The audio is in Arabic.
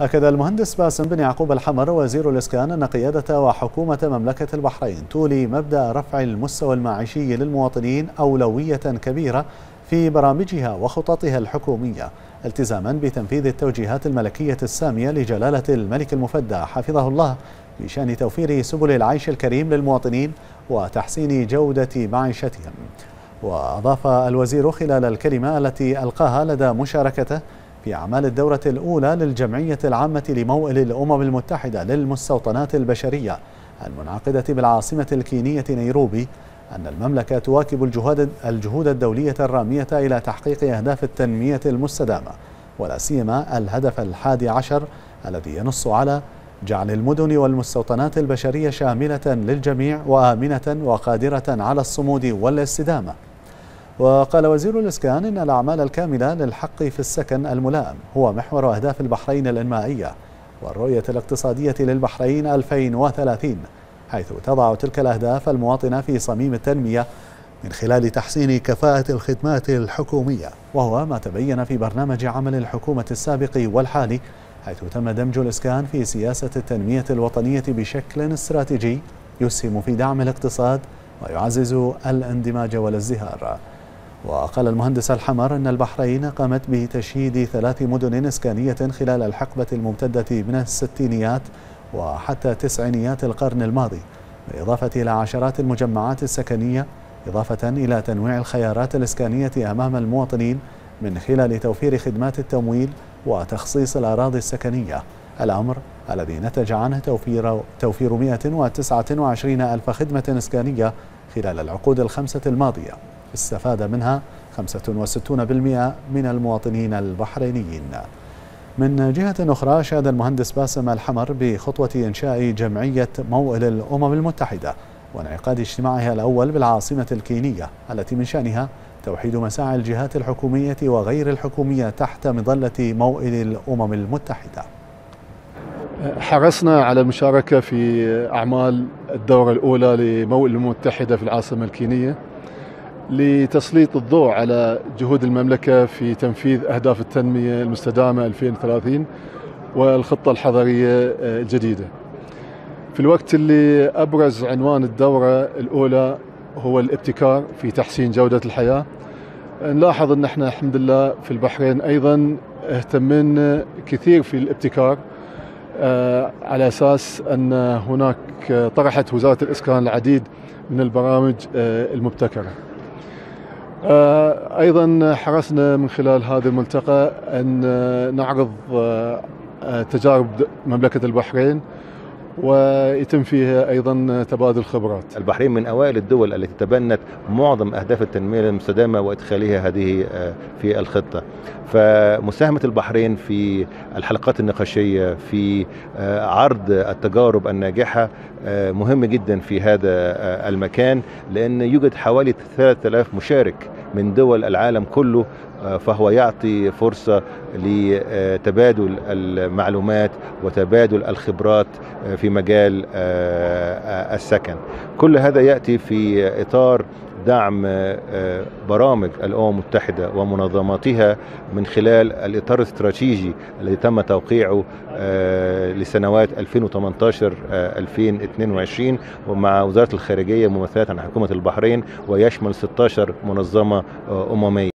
أكد المهندس باسم بن يعقوب الحمر وزير الإسكان أن قيادة وحكومة مملكة البحرين تولي مبدأ رفع المستوى المعيشي للمواطنين أولوية كبيرة في برامجها وخططها الحكومية التزاما بتنفيذ التوجيهات الملكية السامية لجلالة الملك المفدى حفظه الله بشأن توفير سبل العيش الكريم للمواطنين وتحسين جودة معيشتهم. وأضاف الوزير خلال الكلمة التي ألقاها لدى مشاركته في أعمال الدورة الأولى للجمعية العامة لموئل الأمم المتحدة للمستوطنات البشرية المنعقدة بالعاصمة الكينية نيروبي أن المملكة تواكب الجهود, الدولية الرامية إلى تحقيق أهداف التنمية المستدامة ولا سيما الهدف الحادي عشر الذي ينص على جعل المدن والمستوطنات البشرية شاملة للجميع وآمنة وقادرة على الصمود والاستدامة. وقال وزير الإسكان إن الأعمال الكاملة للحق في السكن الملائم هو محور أهداف البحرين الإنمائية والرؤية الاقتصادية للبحرين 2030 حيث تضع تلك الأهداف المواطنة في صميم التنمية من خلال تحسين كفاءة الخدمات الحكومية وهو ما تبين في برنامج عمل الحكومة السابق والحالي حيث تم دمج الإسكان في سياسة التنمية الوطنية بشكل استراتيجي يسهم في دعم الاقتصاد ويعزز الاندماج والازدهار. وقال المهندس الحمر أن البحرين قامت بتشييد ثلاث مدن إسكانية خلال الحقبة الممتدة من الستينيات وحتى تسعينيات القرن الماضي بالإضافة إلى عشرات المجمعات السكنية إضافة إلى تنويع الخيارات الإسكانية أمام المواطنين من خلال توفير خدمات التمويل وتخصيص الأراضي السكنية. الأمر الذي نتج عنه توفير, توفير 129 ألف خدمة إسكانية خلال العقود الخمسة الماضية. استفاد منها 65% من المواطنين البحرينيين. من جهة أخرى شاد المهندس باسم الحمر بخطوة إنشاء جمعية موئل الأمم المتحدة وانعقاد اجتماعها الأول بالعاصمة الكينية التي من شأنها توحيد مساعي الجهات الحكومية وغير الحكومية تحت مظلة موئل الأمم المتحدة. حرصنا على المشاركة في أعمال الدورة الأولى لموئل الأمم المتحدة في العاصمة الكينية. لتسليط الضوء على جهود المملكة في تنفيذ أهداف التنمية المستدامة 2030 والخطة الحضرية الجديدة. في الوقت اللي أبرز عنوان الدورة الأولى هو الابتكار في تحسين جودة الحياة نلاحظ أن إحنا الحمد لله في البحرين أيضا اهتمنا كثير في الابتكار على أساس أن هناك طرحت وزارة الإسكان العديد من البرامج المبتكرة. أيضا حرصنا من خلال هذا الملتقى أن نعرض تجارب مملكة البحرين ويتم فيها أيضا تبادل خبرات. البحرين من أوائل الدول التي تبنت معظم أهداف التنمية المستدامة وإدخالها هذه في الخطة. فمساهمة البحرين في الحلقات النقاشية في عرض التجارب الناجحة مهم جدا في هذا المكان لأن يوجد حوالي 3000 مشارك من دول العالم كله فهو يعطي فرصة لتبادل المعلومات وتبادل الخبرات في مجال السكن. كل هذا يأتي في إطار دعم برامج الأمم المتحدة ومنظماتها من خلال الإطار الاستراتيجي الذي تم توقيعه لسنوات 2018-2022 ومع وزارة الخارجية ممثلة عن حكومة البحرين ويشمل 16 منظمة أممية.